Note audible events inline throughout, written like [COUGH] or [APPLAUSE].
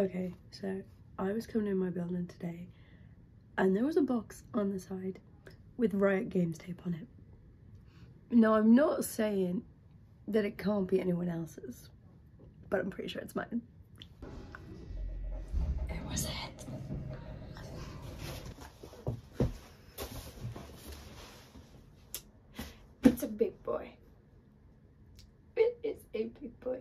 Okay, so I was coming in my building today and there was a box on the side with Riot Games tape on it. Now, I'm not saying that it can't be anyone else's, but I'm pretty sure it's mine. It was it. It's a big boy. It is a big boy.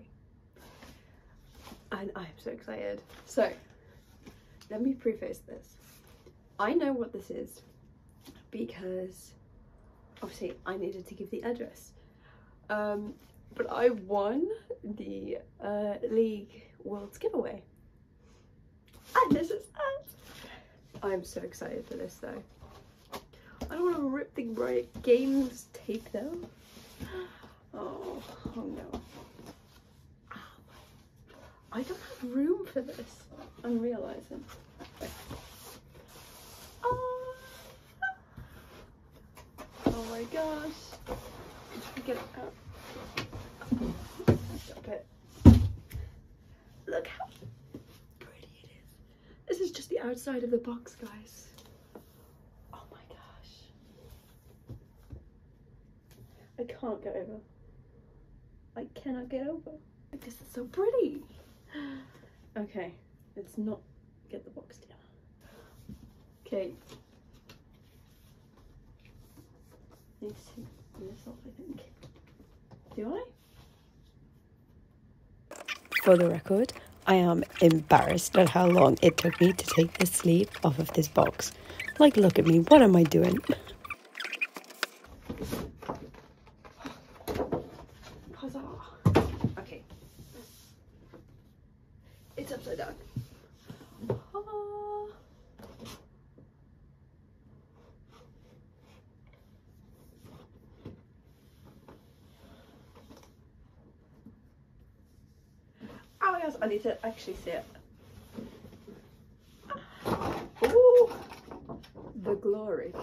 And I'm so excited. So, let me preface this. I know what this is because obviously I needed to give the address. Um, but I won the uh, League Worlds giveaway. And this is us. I'm so excited for this though. I don't want to rip the Riot Games tape though. [GASPS] Oh, oh no. I don't have room for this. I'm realizing. Oh, oh my gosh. Get it out. Stop it. Look how pretty it is. This is just the outside of the box, guys. Oh my gosh. I can't get over. I cannot get over. This is so pretty. Okay, let's not get the box down. Okay. Need to take this off, I think. Do I? For the record, I am embarrassed at how long it took me to take the sleeve off of this box. Like, look at me, what am I doing? Huzzah. Okay. It's upside down. Ah. Oh yes, I need to actually see it. Ooh, the glory.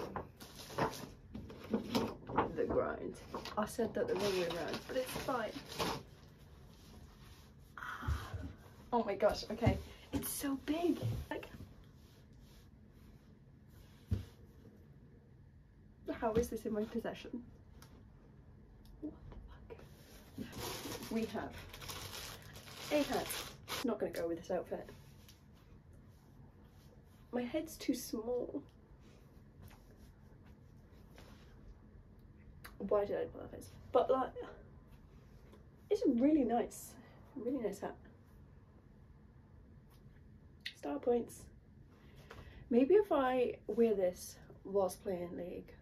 The grind. I said that the wrong way around, but it's fine. Oh my gosh, okay. It's so big. Like how is this in my possession? What the fuck? We have a hat. Not gonna go with this outfit. My head's too small. Why did I put that face? But like, it's a really nice. Really nice hat. Star points. Maybe if I wear this whilst playing League,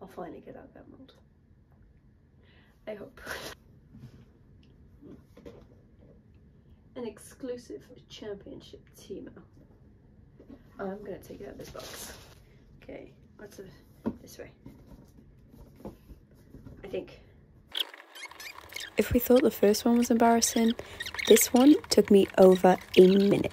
I'll finally get out of that mold. I hope. [LAUGHS] An exclusive championship team. I'm gonna take it out of this box. Okay, what's the, this way? I think. If we thought the first one was embarrassing, this one took me over a minute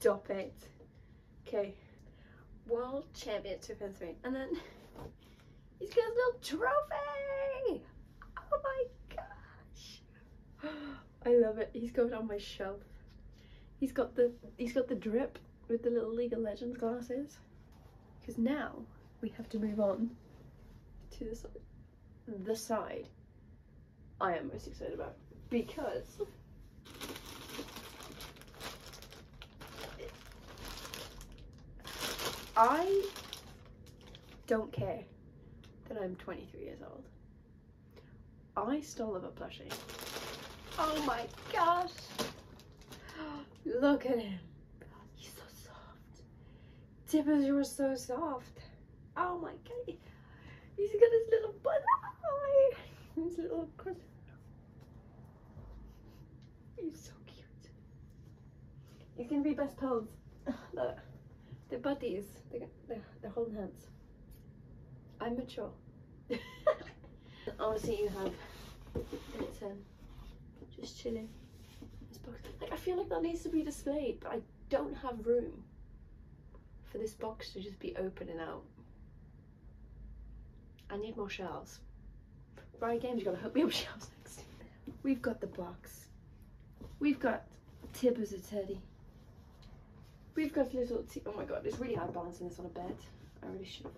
Stop it. Okay. World Champion 2003. And then [LAUGHS] he's got a little trophy. Oh my gosh. [GASPS] I love it. He's got it on my shelf. He's got the he's got the drip with the little League of Legends glasses. Because now we have to move on to the side the side I am most excited about because I don't care that I'm 23 years old. I still love a plushie. Oh my gosh! [GASPS] Look at him. He's so soft. Tibbers, you're so soft. Oh my god. He's got his little butt eye. His little. He's so cute. He's gonna be best pals. [LAUGHS] Look, they're buddies. They're, they're, they're holding hands. I'm mature. [LAUGHS] Honestly, you have it's um just chilling. This box, like I feel like that needs to be displayed, but I don't have room for this box to just be open and out. I need more shelves. Riot Games, you gotta hook me up shelves next. We've got the box. We've got Tibbers a teddy. We've got a little t oh my god, it's really hard balancing this on a bed. I really should have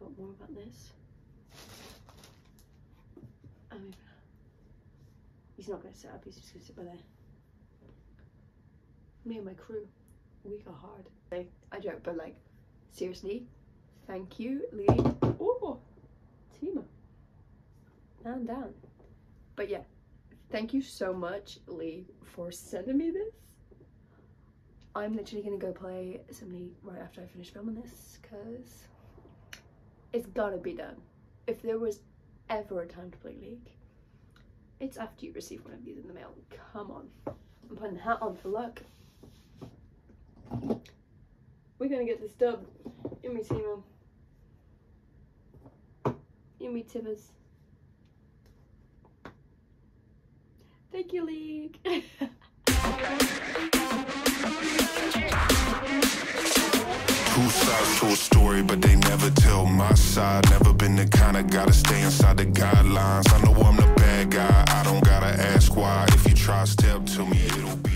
thought more about this. Oh, he's not gonna sit up, he's just gonna sit by there. Me and my crew, we go hard. Like, I joke, but like, seriously, thank you, Lee. Oh, Teemo. Man down. But yeah, thank you so much, Lee, for sending me this. I'm literally gonna go play some right after I finish filming this, because it's gotta be done. If there was ever a time to play League, it's after you receive one of these in the mail. Come on. I'm putting the hat on for luck. We're gonna get this dub. In me Teemo. In me Tibbers. Thank you, League. [LAUGHS] a story, but they never tell my side. Never been the kind of to stay inside the guidelines. I know I'm the bad guy, I don't gotta ask why. If you try step to me, it'll be